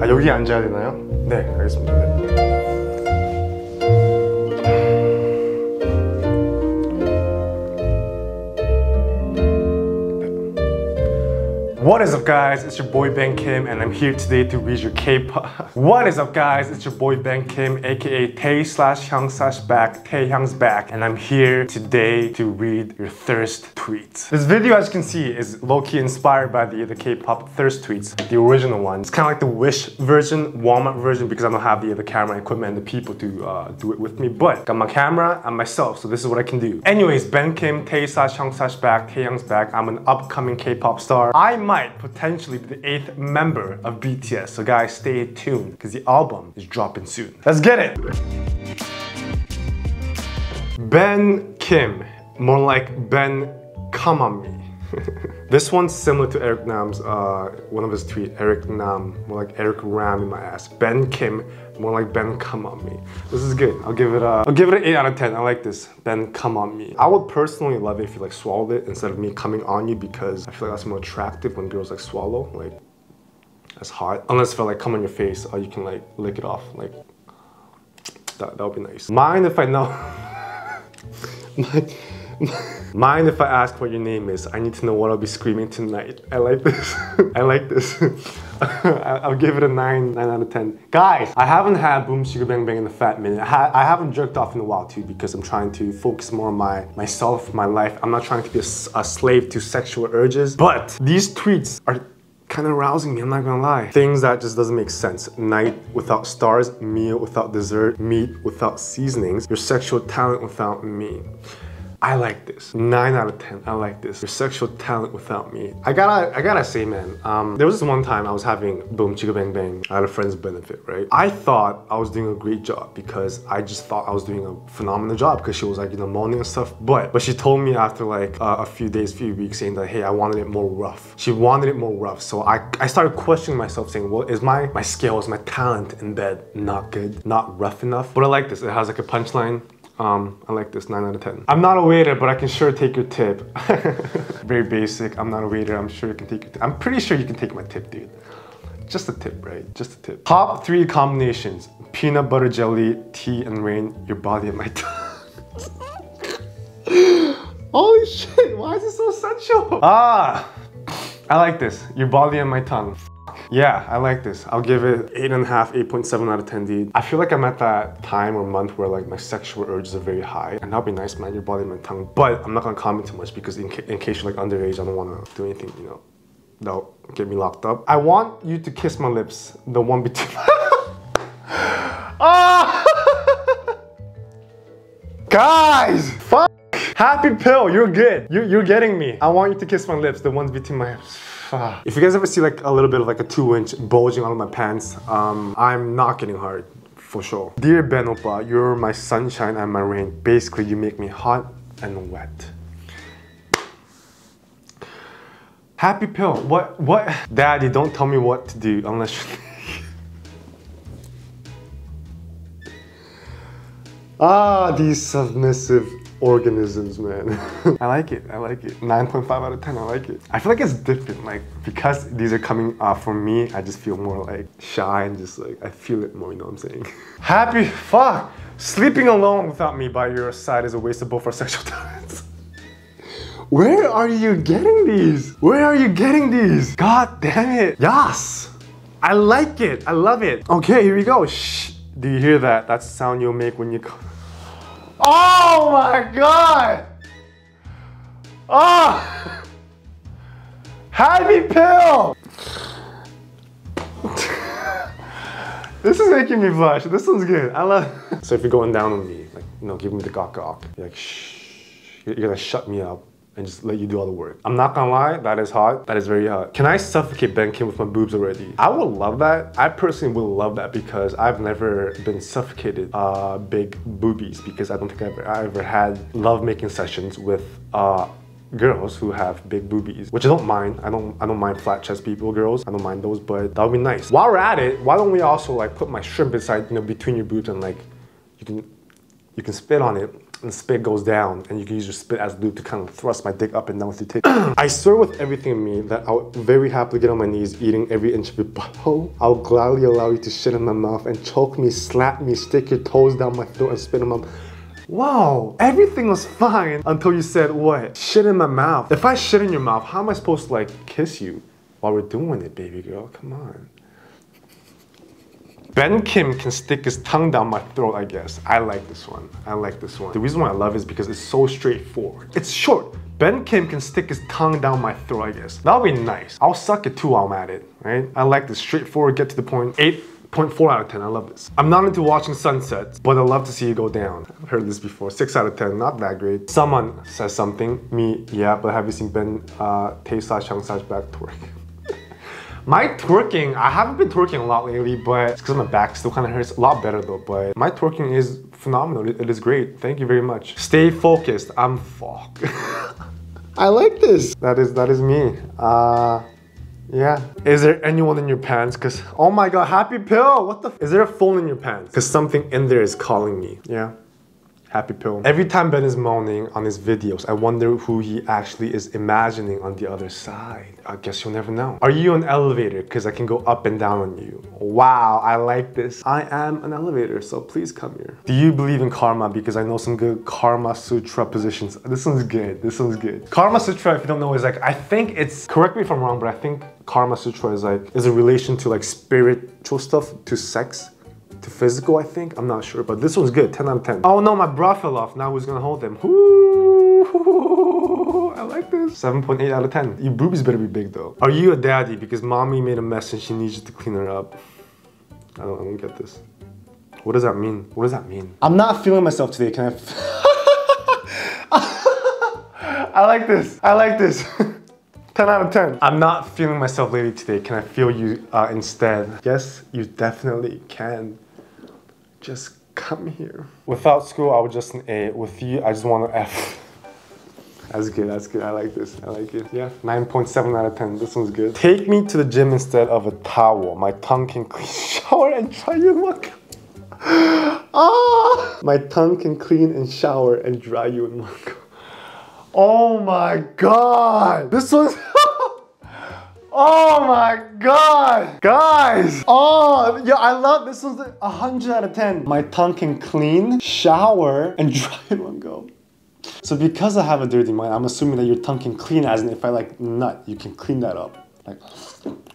아 여기 앉아야 되나요? 네 알겠습니다 What is up guys, it's your boy Ben Kim and I'm here today to read your K-pop. What is up guys, it's your boy Ben Kim aka Tae slash Hyung slash back, Tae Hyung's back and I'm here today to read your thirst tweets. This video as you can see is low-key inspired by the, the K-pop thirst tweets, the original one. It's kind of like the Wish version, Walmart version because I don't have the, the camera equipment and the people to uh, do it with me but got my camera and myself so this is what I can do. Anyways, Ben Kim, Tae slash Hyung slash back, Tae Hyung's back. I'm an upcoming K-pop star. I might potentially be the eighth member of BTS. So guys, stay tuned because the album is dropping soon. Let's get it. Ben Kim, more like Ben me. this one's similar to Eric Nam's, uh, one of his tweets, Eric Nam, more like Eric Ram in my ass. Ben Kim, more like Ben come on me. This is good. I'll give it a, I'll give it an 8 out of 10. I like this. Ben come on me. I would personally love it if you like swallowed it instead of me coming on you because I feel like that's more attractive when girls like swallow. Like, that's hot. Unless if I like come on your face, or you can like lick it off. Like, that, that would be nice. Mind if I know? Mind, Mind if I ask what your name is? I need to know what I'll be screaming tonight. I like this. I like this. I'll give it a 9, 9 out of 10. Guys, I haven't had Boom Sugar Bang Bang in a fat minute. I, ha I haven't jerked off in a while too because I'm trying to focus more on my myself, my life. I'm not trying to be a, a slave to sexual urges. But these tweets are kind of rousing me, I'm not gonna lie. Things that just doesn't make sense. Night without stars, meal without dessert, meat without seasonings, your sexual talent without me. I like this. 9 out of 10. I like this. Your sexual talent without me. I gotta I gotta say, man, um, there was this one time I was having Boom Chicka Bang Bang at a friend's benefit, right? I thought I was doing a great job because I just thought I was doing a phenomenal job because she was like, you know, moaning and stuff. But but she told me after like uh, a few days, few weeks saying that, hey, I wanted it more rough. She wanted it more rough. So I, I started questioning myself saying, well, is my, my skills, my talent in bed not good, not rough enough? But I like this. It has like a punchline. Um, I like this 9 out of 10. I'm not a waiter, but I can sure take your tip. Very basic. I'm not a waiter. I'm sure you can take your tip. I'm pretty sure you can take my tip, dude. Just a tip, right? Just a tip. Top three combinations. Peanut butter jelly, tea, and rain. Your body and my tongue. Holy shit, why is it so sensual? Ah, I like this. Your body and my tongue. Yeah, I like this. I'll give it 8.5, 8.7 out of 10, dude. I feel like I'm at that time or month where like my sexual urges are very high. And that'll be nice, man, your body and my tongue. But I'm not gonna comment too much because in, ca in case you're like underage, I don't wanna do anything, you know, that'll get me locked up. I want you to kiss my lips, the one between Ah! Guys, fuck. Happy pill, you're good. You're, you're getting me. I want you to kiss my lips, the ones between my hips. If you guys ever see like a little bit of like a two inch bulging out of my pants, um, I'm not getting hard, for sure. Dear Ben Oppa, you're my sunshine and my rain. Basically, you make me hot and wet. Happy pill, what, what? Daddy, don't tell me what to do unless you... ah, these submissive organisms, man. I like it, I like it. 9.5 out of 10, I like it. I feel like it's different, like, because these are coming uh, from me, I just feel more like shy and just like, I feel it more, you know what I'm saying? Happy, fuck! Sleeping alone without me by your side is a waste of both our sexual talents. Where are you getting these? Where are you getting these? God damn it. Yas! I like it, I love it. Okay, here we go. Shh. Do you hear that? That's the sound you'll make when you Oh my god! Oh! Happy pill! this is making me blush. This one's good. I love So if you're going down on me, like, you know, give me the gawk gawk. You're like, shh. You're gonna shut me up and just let you do all the work. I'm not gonna lie, that is hot. That is very hot. Can I suffocate Ben Kim with my boobs already? I would love that. I personally would love that because I've never been suffocated uh, big boobies because I don't think I've ever, I ever had love making sessions with uh, girls who have big boobies, which I don't mind. I don't I don't mind flat chest people, girls. I don't mind those, but that would be nice. While we're at it, why don't we also like put my shrimp inside, you know, between your boobs and like you can you can spit on it and spit goes down and you can use your spit as lube to kind of thrust my dick up and down with your titty. I swear with everything in me that I'll very happily get on my knees eating every inch of your butthole. I'll gladly allow you to shit in my mouth and choke me, slap me, stick your toes down my throat and spit my mouth. Wow, everything was fine until you said what? Shit in my mouth. If I shit in your mouth, how am I supposed to like kiss you while we're doing it, baby girl? Come on. Ben Kim can stick his tongue down my throat, I guess. I like this one. I like this one. The reason why I love it is because it's so straightforward. It's short. Ben Kim can stick his tongue down my throat, I guess. That'll be nice. I'll suck it too while I'm at it, right? I like this straightforward, get to the point. 8.4 out of 10, I love this. I'm not into watching sunsets, but I love to see you go down. I've heard this before. 6 out of 10, not that great. Someone says something, me, yeah, but have you seen Ben uh, Tae slash Hyung slash back twerk? My twerking, I haven't been twerking a lot lately, but it's because my back still kind of hurts. A lot better though, but my twerking is phenomenal. It is great. Thank you very much. Stay focused. I'm fuck. I like this. That is that is me. Uh yeah. Is there anyone in your pants? Cause oh my god, happy pill. What the? Is there a phone in your pants? Cause something in there is calling me. Yeah happy pill. Every time Ben is moaning on his videos, I wonder who he actually is imagining on the other side. I guess you'll never know. Are you an elevator? Because I can go up and down on you. Wow, I like this. I am an elevator, so please come here. Do you believe in karma? Because I know some good Karma Sutra positions. This one's good. This one's good. Karma Sutra, if you don't know, is like, I think it's, correct me if I'm wrong, but I think Karma Sutra is like, is a relation to like spiritual stuff, to sex to physical, I think. I'm not sure, but this one's good. 10 out of 10. Oh no, my bra fell off. Now who's gonna hold them? Ooh, I like this. 7.8 out of 10. Your boobies better be big though. Are you a daddy? Because mommy made a mess and she needs you to clean her up. I don't, I don't get this. What does that mean? What does that mean? I'm not feeling myself today. Can I? I like this. I like this. 10 out of 10. I'm not feeling myself lady today. Can I feel you uh, instead? Yes, you definitely can just come here. Without school, I was just an A. With you, I just want an F. That's good, that's good. I like this. I like it. Yeah, 9.7 out of 10. This one's good. Take me to the gym instead of a towel. My tongue can clean shower and dry you look. ah! My tongue can clean and shower and dry you in one go. Oh my god! This one's Oh my god! Guys! Oh, yeah, I love this was a 100 out of 10. My tongue can clean, shower, and dry in one go. So because I have a dirty mind, I'm assuming that your tongue can clean as in if I like nut, you can clean that up. Like,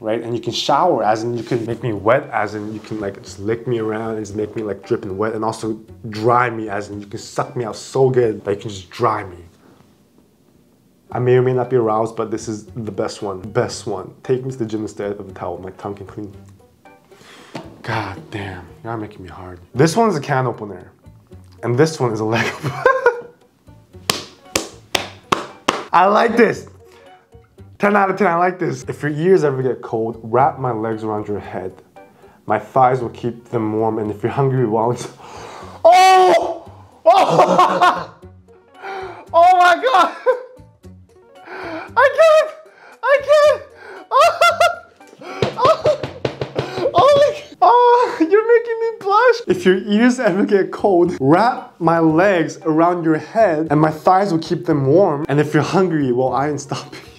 right? And you can shower as in you can make me wet as in you can like just lick me around and just make me like dripping wet and also dry me as in you can suck me out so good that you can just dry me. I may or may not be aroused, but this is the best one. Best one. Take me to the gym instead of the towel. My tongue can clean. God damn, you're making me hard. This one is a can opener. And this one is a leg opener. I like this. 10 out of 10, I like this. If your ears ever get cold, wrap my legs around your head. My thighs will keep them warm, and if you're hungry. Oh! Oh! oh your ears ever get cold, wrap my legs around your head and my thighs will keep them warm. And if you're hungry, well, I ain't stopping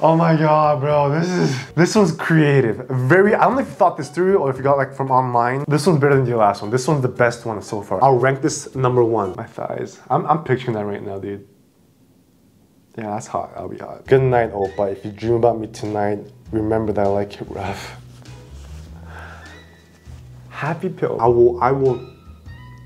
Oh my god, bro, this is this one's creative. Very, I don't know if you thought this through or if you got like from online. This one's better than the last one. This one's the best one so far. I'll rank this number one. My thighs. I'm, I'm picturing that right now, dude. Yeah, that's hot. I'll be hot. Good night, Oppa. If you dream about me tonight, remember that I like it rough. Happy pill. I will. I will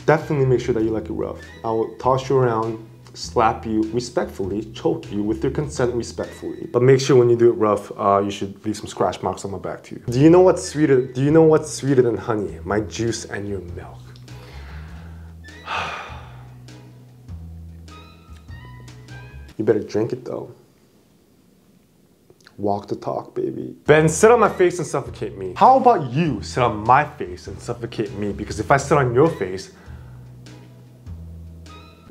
definitely make sure that you like it rough. I will toss you around, slap you respectfully, choke you with your consent respectfully. But make sure when you do it rough, uh, you should leave some scratch marks on my back too. Do you know what's sweeter? Do you know what's sweeter than honey? My juice and your milk. You better drink it though. Walk the talk, baby. Ben, sit on my face and suffocate me. How about you sit on my face and suffocate me? Because if I sit on your face,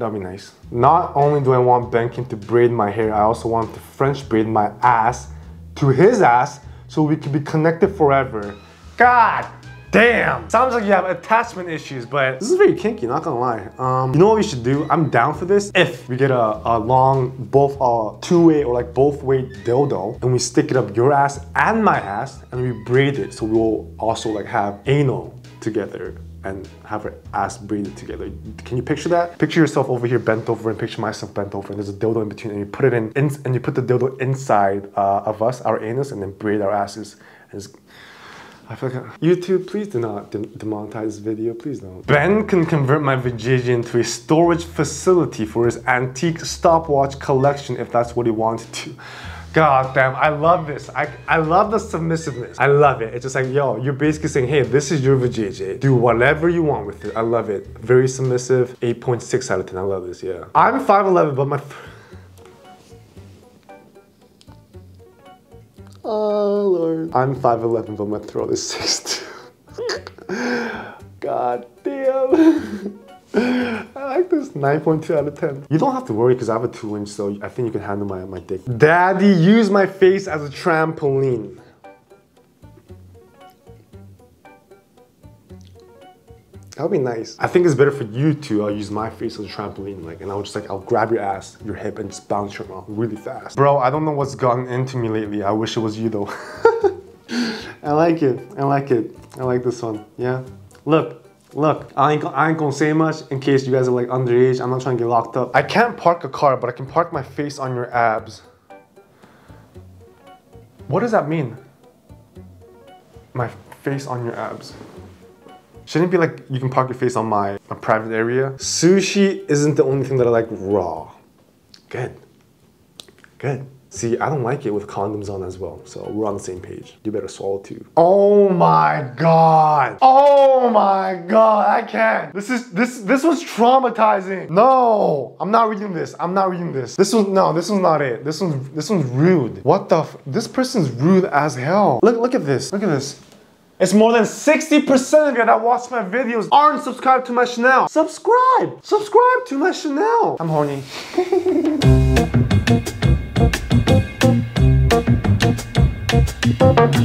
That'd be nice. Not only do I want Benkin to braid my hair, I also want to French braid my ass to his ass so we can be connected forever. God damn! Sounds like you have attachment issues, but this is very kinky, not gonna lie. Um, you know what we should do? I'm down for this if we get a, a long, both uh, two-way or like both-way dildo and we stick it up your ass and my ass and we braid it so we'll also like have anal together and have our ass braided together. Can you picture that? Picture yourself over here bent over and picture myself bent over and there's a dildo in between and you put it in, in and you put the dildo inside uh, of us, our anus, and then braid our asses. And I YouTube, please do not de demonetize this video, please don't. Ben can convert my vajayjay into a storage facility for his antique stopwatch collection if that's what he wanted to. God damn, I love this. I, I love the submissiveness. I love it. It's just like, yo, you're basically saying, hey, this is your vajayjay. Do whatever you want with it. I love it. Very submissive. 8.6 out of 10. I love this, yeah. I'm 5'11", but my... Oh, Lord. I'm 5'11", but my throat is 6'2". God damn. I like this 9.2 out of 10. You don't have to worry because I have a 2 inch, so I think you can handle my, my dick. Daddy, use my face as a trampoline. That would be nice. I think it's better for you to uh, use my face as a trampoline, like, and I'll just like, I'll grab your ass, your hip, and just bounce you around really fast. Bro, I don't know what's gotten into me lately. I wish it was you though. I like it. I like it. I like this one. Yeah. Look, Look, I ain't, I ain't gonna say much in case you guys are like underage. I'm not trying to get locked up. I can't park a car, but I can park my face on your abs. What does that mean? My face on your abs. Shouldn't be like you can park your face on my, my private area? Sushi isn't the only thing that I like raw. Good. Good. See, I don't like it with condoms on as well, so we're on the same page. You better swallow too. Oh my god! Oh my god, I can't! This is, this, this was traumatizing. No! I'm not reading this, I'm not reading this. This was, no, this was not it. This one's, this one's rude. What the this person's rude as hell. Look, look at this, look at this. It's more than 60% of you that watch my videos aren't subscribed to my channel. Subscribe! Subscribe to my channel! I'm horny.